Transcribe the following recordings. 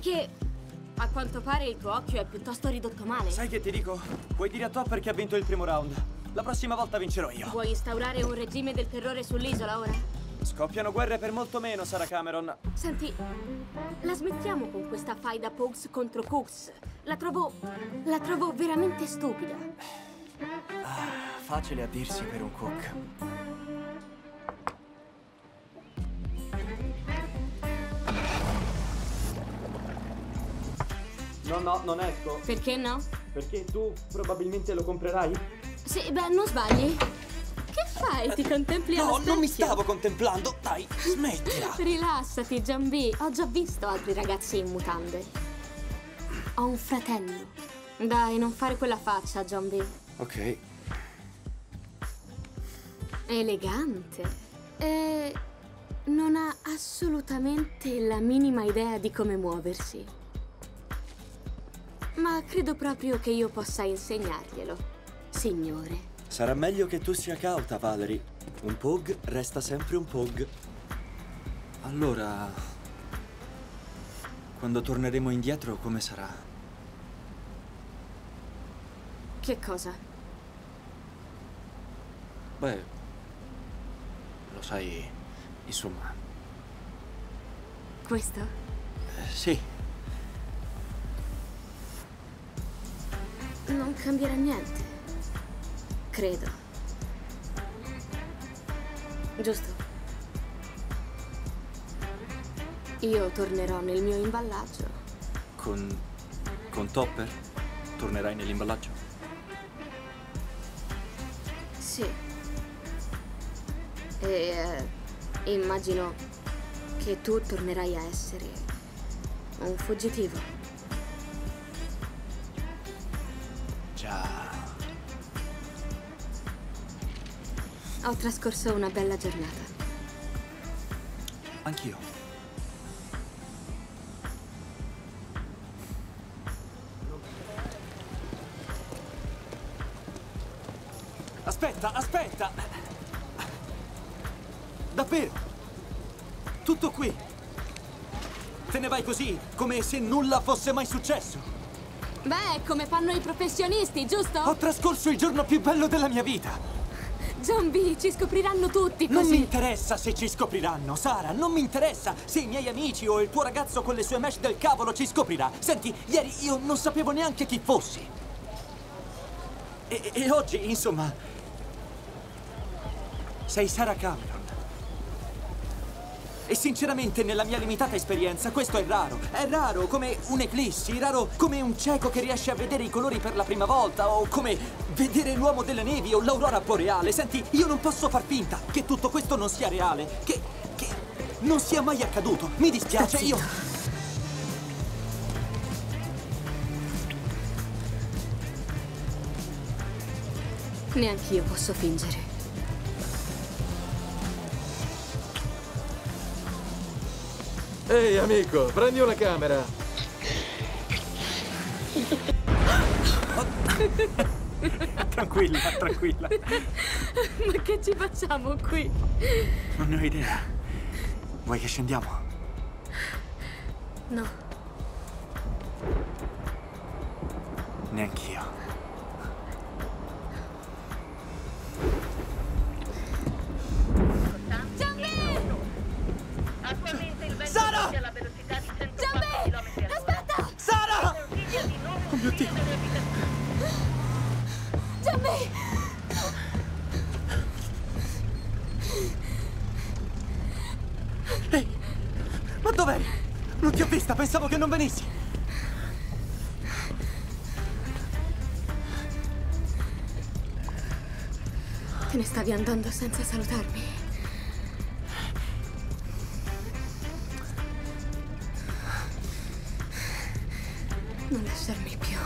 che a quanto pare il tuo occhio è piuttosto ridotto male. Sai che ti dico? Puoi dire a Topper che ha vinto il primo round. La prossima volta vincerò io. Vuoi instaurare un regime del terrore sull'isola ora? Scoppiano guerre per molto meno, Sara Cameron. Senti, la smettiamo con questa faida Pogs contro Cooks. La trovo... la trovo veramente stupida. Ah, facile a dirsi per un cook. No, no, non esco. Perché no? Perché tu probabilmente lo comprerai? Sì, beh, non sbagli. Che fai? Ti contempli allo No, non mi stavo contemplando. Dai, smettila. Rilassati, John B. Ho già visto altri ragazzi in mutande. Ho un fratello. Dai, non fare quella faccia, John B. Ok. Elegante. E non ha assolutamente la minima idea di come muoversi. Ma credo proprio che io possa insegnarglielo, signore. Sarà meglio che tu sia cauta, Valerie. Un pug resta sempre un pug. Allora... Quando torneremo indietro, come sarà? Che cosa? Beh... Lo sai... Insomma... Questo? eh, sì. Non cambierà niente. Credo. Giusto. Io tornerò nel mio imballaggio. Con... con Topper? Tornerai nell'imballaggio? Sì. E eh, immagino che tu tornerai a essere un fuggitivo. Ho trascorso una bella giornata. Anch'io. Aspetta, aspetta! Davvero? Tutto qui? Te ne vai così, come se nulla fosse mai successo? Beh, come fanno i professionisti, giusto? Ho trascorso il giorno più bello della mia vita! B, ci scopriranno tutti così. Non mi interessa se ci scopriranno, Sara, non mi interessa se i miei amici o il tuo ragazzo con le sue mesh del cavolo ci scoprirà. Senti, ieri io non sapevo neanche chi fossi. E, e oggi, insomma, sei Sara Cameron. E sinceramente, nella mia limitata esperienza, questo è raro. È raro come un'eclissi, raro come un cieco che riesce a vedere i colori per la prima volta, o come vedere l'uomo delle nevi o l'aurora boreale. Senti, io non posso far finta che tutto questo non sia reale, che, che non sia mai accaduto. Mi dispiace, io... Neanch'io posso fingere. Ehi amico, prendi una camera. Tranquilla, tranquilla. Ma che ci facciamo qui? Non ne ho idea. Vuoi che scendiamo? No, Neanch'io. Mio Dio! B! Ehi! Ma dov'eri? Non ti ho vista, pensavo che non venissi. Te ne stavi andando senza salutarmi. Non lasciarmi più.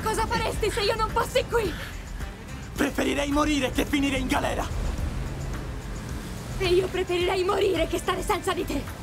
Cosa faresti se io non fossi qui? Preferirei morire che finire in galera. E io preferirei morire che stare senza di te.